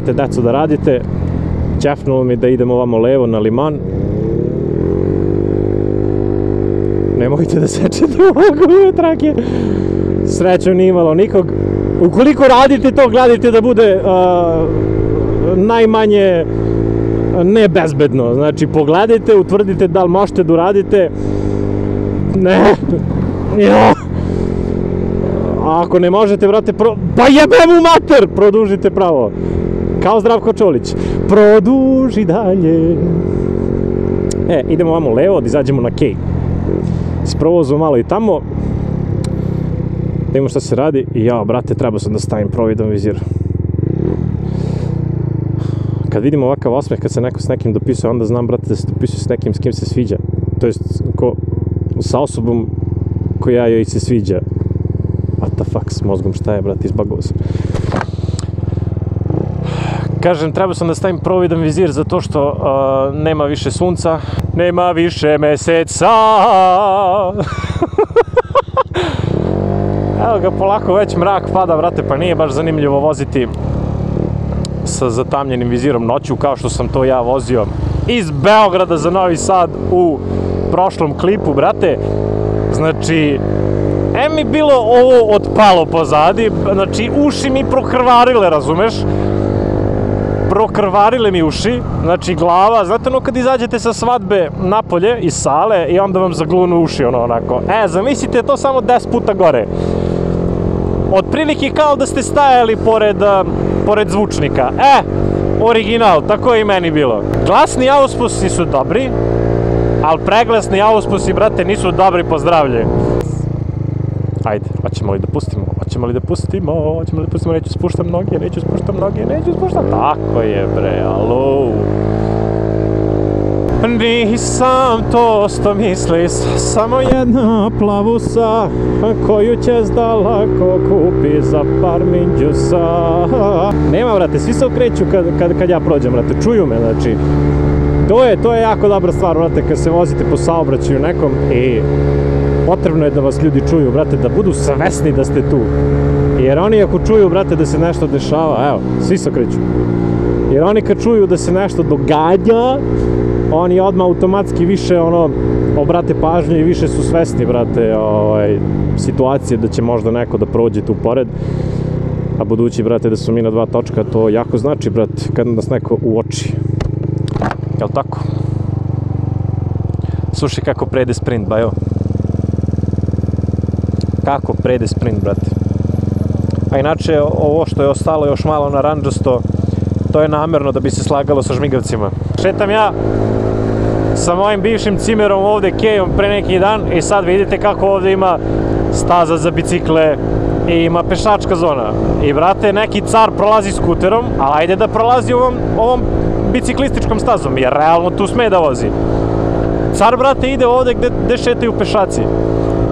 nemojte deco da radite. Ćefnulo mi da idemo ovamo levo na liman. Nemojte da sečete ovako trake. Srećom nije imalo nikog. Ukoliko radite to, gledajte da bude uh, najmanje nebezbedno. Znači, pogledajte, utvrdite da li možete da uradite. Ne. Ja. A ako ne možete, brate, pro... pa jebem u mater! Produžite pravo. Kao Zdravko Čolić. Produži dalje. E, idemo vamo levo, da izađemo na kej. Sprovozimo malo i tamo. Da imamo šta se radi. I ja, brate, treba sam da stavim providan vizir. Kad vidim ovakav osmeh, kad se neko s nekim dopisuje, onda znam, brate, da se dopisuje s nekim s kim se sviđa. To jest, ko, sa osobom koja joj se sviđa. What the fuck s mozgom, šta je, brate, izbagao sam. Kažem, trebao sam da stavim providan vizir zato što uh, nema više sunca, nema više meseca. Evo ga, polako već mrak pada, brate, pa nije baš zanimljivo voziti sa zatamljenim vizirom noću, kao što sam to ja vozio iz Beograda za Novi Sad u prošlom klipu, brate. Znači, em mi bilo ovo otpalo pozadi, znači uši mi prokrvarile, razumeš? Prokrvarile mi uši, znači glava, znate ono kad izađete sa svadbe napolje iz sale i onda vam zaglunu uši ono onako. E, zamislite to samo 10 puta gore. Otprilike kao da ste stajali pored, pored zvučnika. E, original, tako je i meni bilo. Glasni auspusi su dobri, ali preglasni auspusi, brate, nisu dobri po zdravlje. Ajde, hoćemo li da pustimo? Hoćemo li da pustimo? Hoćemo li da pustimo? Neću spuštam noge, neću spuštam noge, neću spuštam... Tako je, bre, alo. Nisam to što misliš, samo jedna plavusa koju ćeš da lako kupi za par minđusa. Nema, brate, svi se okreću kad, kad, kad ja prođem, brate, čuju me, znači, to je, to je jako dobra stvar, brate, kad se vozite po saobraćaju nekom i potrebno je da vas ljudi čuju, brate, da budu svesni da ste tu. Jer oni ako čuju, brate, da se nešto dešava, evo, svi se okreću. Jer oni kad čuju da se nešto događa, oni odmah automatski više ono obrate pažnju i više su svesni, brate, ovaj, situacije da će možda neko da prođe tu pored. A budući, brate, da su mi na dva točka, to jako znači, brate, kad nas neko uoči. Jel tako? Slušaj kako prede sprint, bajo. Kako prede sprint, brate. A inače, ovo što je ostalo još malo naranđasto, to je namerno da bi se slagalo sa žmigavcima. Šetam ja sa mojim bivšim cimerom ovde Kejom pre neki dan i sad vidite kako ovde ima staza za bicikle i ima pešačka zona. I brate, neki car prolazi skuterom, a ajde da prolazi ovom, ovom biciklističkom stazom, jer realno tu sme da vozi. Car, brate, ide ovde gde, gde šetaju pešaci.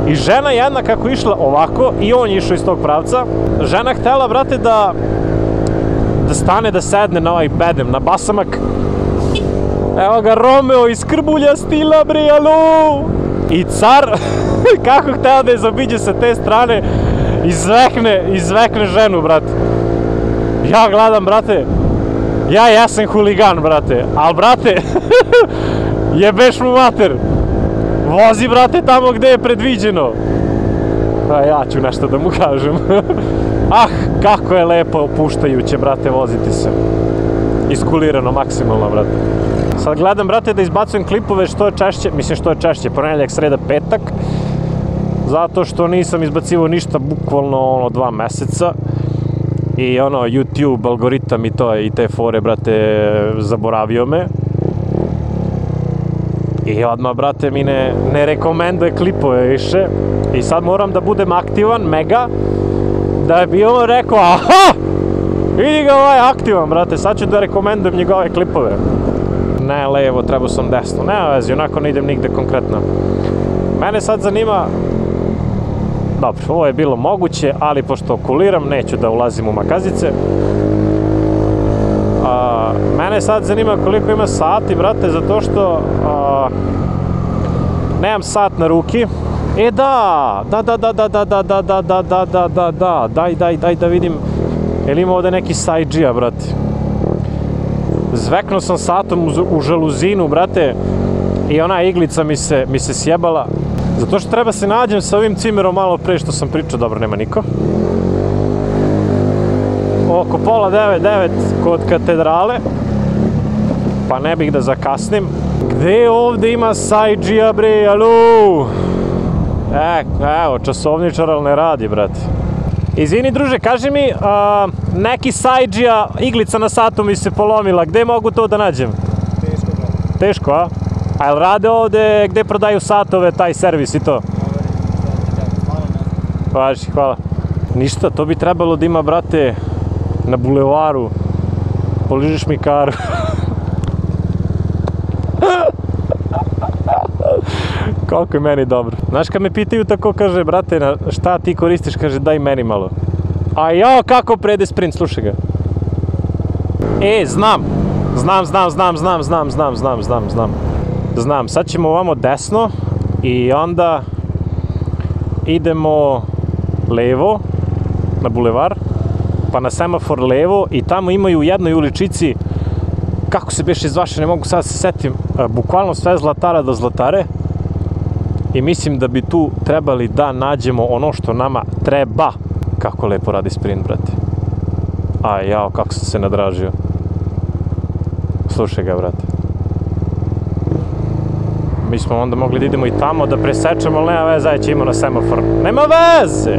I žena jedna kako išla ovako, i on je išao iz tog pravca, žena htela, brate, da da stane, da sedne na ovaj bedem, na basamak. Evo ga Romeo iz Krbulja stila, bre, alo! I car, kako htela da je zabiđe sa te strane, izvekne, izvekne ženu, brate. Ja gledam, brate, ja jesam huligan, brate, al brate, jebeš mu mater. Vozi, brate, tamo gde je predviđeno. A ja ću nešto da mu kažem. ah, kako je lepo opuštajuće, brate, voziti se. Iskulirano maksimalno, brate. Sad gledam, brate, da izbacujem klipove što je češće, mislim što je češće, ponedeljak, sreda, petak, zato što nisam izbacivo ništa bukvalno ono dva meseca i ono YouTube algoritam i to i te fore brate zaboravio me i odmah brate mi ne, ne rekomenduje klipove više. I sad moram da budem aktivan mega da bi on rekao aha! Vidi ga ovaj aktivan brate sad ću da rekomendujem njegove klipove. Ne levo, trebao sam desno. Nema vezi, onako ne idem nigde konkretno. Mene sad zanima Dobro, ovo je bilo moguće, ali pošto okuliram, neću da ulazim u makazice. A, mene sad zanima koliko ima sati, brate, zato što a, nemam sat na ruki. E da, da, da, da, da, da, da, da, da, da, da, da, da, da, daj, daj, daj da vidim, je li ima ovde neki sajđija, brate? Zveknuo sam satom u, u žaluzinu, brate, i ona iglica mi se, mi se sjebala. Zato što treba se nađem sa ovim cimerom malo pre što sam pričao, dobro, nema niko. Oko pola devet, devet kod katedrale, pa ne bih da zakasnim. Gde ovde ima sajđija, bre, alu? E, evo, časovničar, ali ne radi, brate. Izvini, druže, kaži mi, a, neki sajđija, iglica na satu mi se polomila, gde mogu to da nađem? Teško, brate. Teško, a? A jel rade ovde gde prodaju satove, taj servis i to? Važi, hvala. Ništa, to bi trebalo da ima, brate, na bulevaru. Poližiš mi karu. Koliko je meni dobro. Znaš kad me pitaju tako, kaže, brate, na šta ti koristiš, kaže, daj meni malo. A jao, kako prede sprint, slušaj ga. E, znam. Znam, znam, znam, znam, znam, znam, znam, znam, znam. Znam, sad ćemo ovamo desno i onda idemo levo na bulevar, pa na semafor levo i tamo imaju u jednoj uličici kako se beše zvaše, ne mogu sad da se setim, e, bukvalno sve zlatara do zlatare i mislim da bi tu trebali da nađemo ono što nama treba. Kako lepo radi sprint, brate. A jao, kako sam se nadražio. Slušaj ga, brate. Mi smo onda mogli da idemo i tamo da presečemo, ali nema veze, aj ćemo na semafor. Nema veze!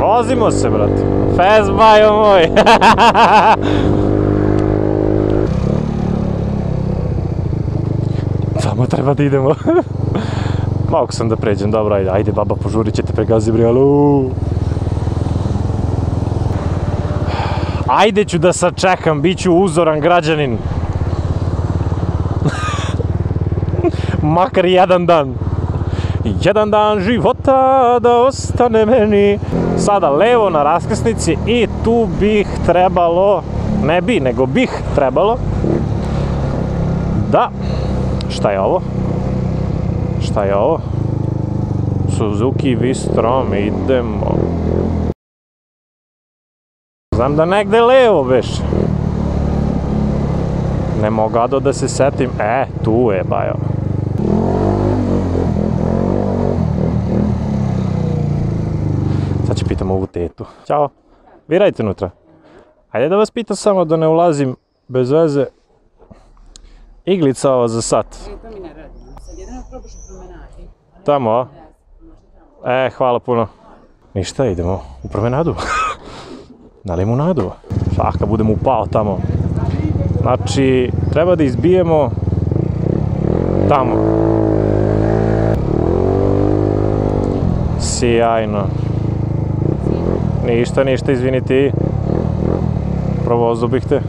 Vozimo se, brate. Fez, bajo moj! Tamo treba da idemo. Mogu sam da pređem, dobro, ajde, ajde, baba, požurit ćete, pregazi bre, alu. Ajde ću da sačekam, bit ću uzoran građanin. Makar jedan dan. Jedan dan života da ostane meni. Sada levo na raskrsnici i tu bih trebalo, ne bi, nego bih trebalo da, šta je ovo? Šta je ovo? Suzuki V-Strom, idemo. Znam da negde levo beš. Ne mogado da se setim. E, tu je, bajo. Sad ću pitam ovu tetu. Ćao. Vi radite unutra? Ajde da vas pitam samo da ne ulazim bez veze. Iglica ova za sat. E, to mi ne radimo. Sad jedino probaš u promenadi. Tamo, a? E, hvala puno. Ništa, idemo u promenadu. na limunadu. Šah, kad budemo upao tamo. Znači, treba da izbijemo tamo. Sjajno. Ništa, ništa, izvini ti. Provozu bih te.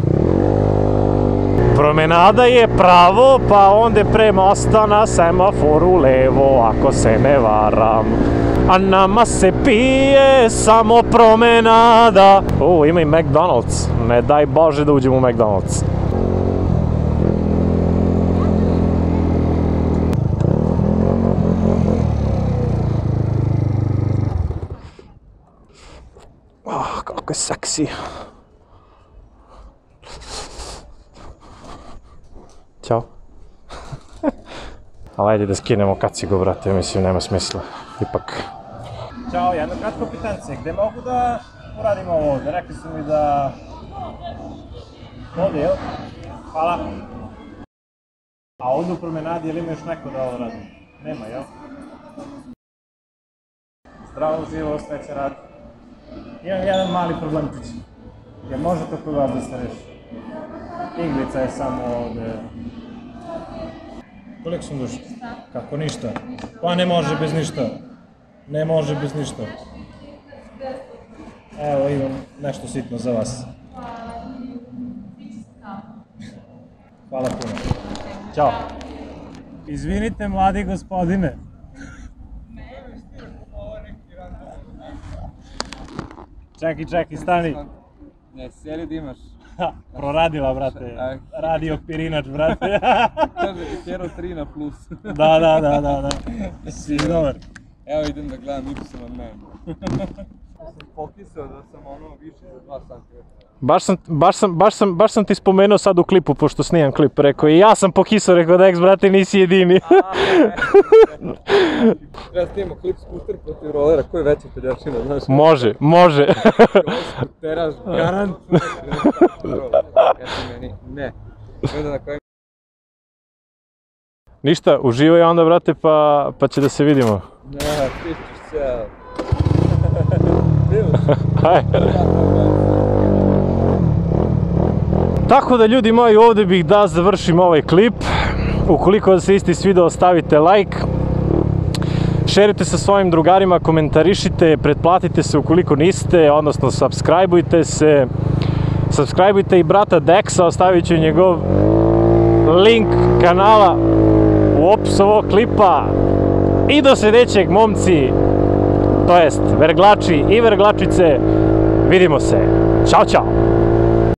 Promenada je pravo, pa onda pre mosta na semaforu levo, ako se ne varam. A nama se pije samo promenada. O, ima i McDonald's. Ne daj Bože da uđemo u McDonald's. Ah, seksi. Ćao. Ali ajde da skinemo kacigu, brate, mislim, nema smisla. Ipak. Ćao, jedno kratko pitanje, gde mogu da uradimo ovo ovde? Rekli su mi da... Ovde, jel? Hvala. A ovde u promenadi, jel ima još neko da ovo radi? Nema, jel? Zdravo živo, sve će radi. Imam jedan mali problemčić. Je može to kod vas da se reši? Iglica je samo ovde. Koliko sam duša? Kako ništa? Pa ne može bez ništa. Ne može bez ništa. Evo imam nešto sitno za vas. Hvala puno. Ćao. Izvinite, mladi gospodine. Čekaj, čekaj, stani. Ne, sjeli da imaš. Ha, proradila, brate. Radio pirinač, brate. Kaže, Hero 3 na plus. da, da, da, da, da. Si dobar. Evo idem da gledam Ipsona Man. Sam pokisao da sam ono više za 2 cm. Baš sam, baš, sam, baš, sam, baš sam ti spomenuo sad u klipu, pošto snimam klip, rekao i ja sam pokisao, rekao da eks, brate, nisi jedini. Treba snimamo klip skuter protiv rolera, ko je veća peljačina, znaš? može, može. Skuteraš, garant. Ne. Onda na kraju Ništa, uživaj onda, brate, pa, pa će da se vidimo. Ne, ti ćeš se... Tako da ljudi moji, ovde bih da završim ovaj klip. Ukoliko vam se isti svidao, ostavite like. Šerite sa svojim drugarima, komentarišite, pretplatite se ukoliko niste, odnosno subscribeujte se. Subscribeujte i brata Dexa, ostavit ću njegov link kanala u opisu ovog klipa. I do sljedećeg, momci, to jest verglači i verglačice, vidimo se. Ćao, čao!